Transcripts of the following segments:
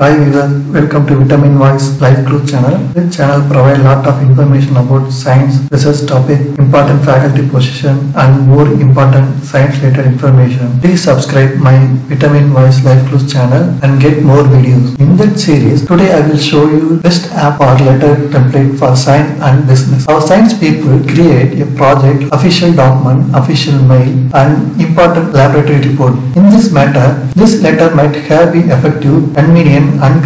Hi everyone, welcome to Vitamin Voice Life Clue channel. This channel provides lot of information about science, research topic, important faculty position and more important science related information. Please subscribe my Vitamin Voice Life Clue channel and get more videos. In that series, today I will show you best app or letter template for science and business. Our science people create a project, official document, official mail and important laboratory report. In this matter, this letter might have been effective, and convenient and.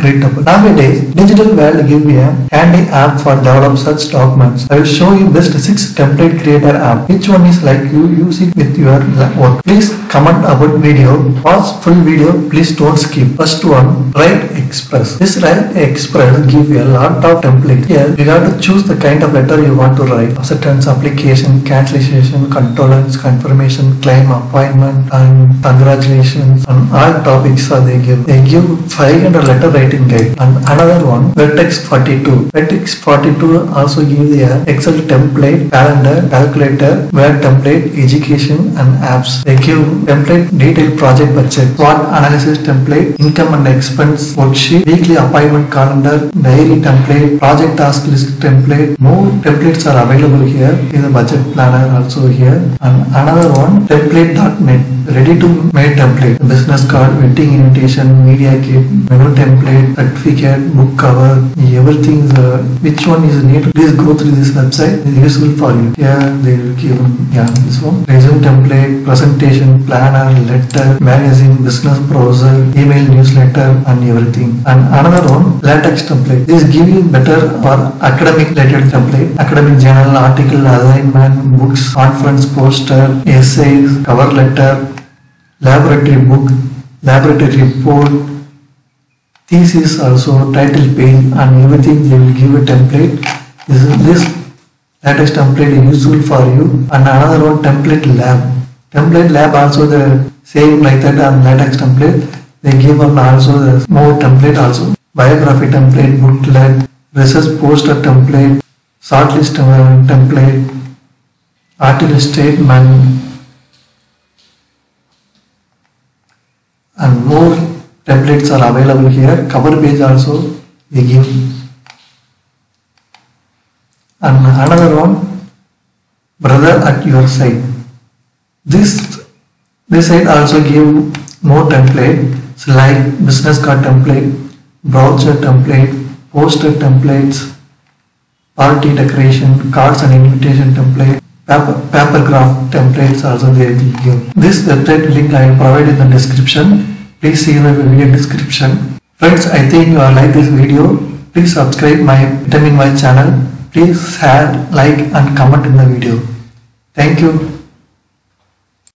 Nowadays, digital world give me a handy app for develop such documents. I will show you best six template creator app. Which one is like you use it with your work. Please comment about video. Watch full video. Please don't skip. First one, Write Express. This Write Express give you a lot of template. Here, you have to choose the kind of letter you want to write. Acceptance, application, cancellation, confirmation, claim, appointment, and congratulations. And all topics are they give. They give 500 letter writing guide. And another one, Vertex 42. Vertex 42 also gives a Excel template, calendar, calculator, Word template, education, and apps. They give template detailed project budget, SWOT analysis template, income and expense worksheet, weekly appointment calendar, diary template, project task list template. More templates are available here. Is a budget planner also here. And another one, template.net, ready to made template, business card, wedding invitation, media kit, menu template, certificate, book cover, everything uh, which one is needed. Please go through this website. It's useful for you. Here they will give yeah this one resume template, presentation, planner, letter, magazine, business browser, email newsletter, and everything. And another one LaTeX template. This give you better for academic related template, academic journal, article, assignment, books, conference poster, essays, cover letter, laboratory book, laboratory report, thesis also, title page and everything they will give a template. This is this LaTeX template is useful for you and another one template lab. Template lab also the same like that and LaTeX template. They give one also the more template also. Biography template, booklet, research poster template, shortlist template, article statement and more templates are available here. Cover page also they give. And another one brother at your side. This this side also give more templates like business card template brochure template poster templates party decoration cards and invitation template paper, paper graph templates also they give. This website link i will provide in the description please see the video description. Friends i think you like this video. Please subscribe my vitamin y channel. Please share like and comment in the video. Thank you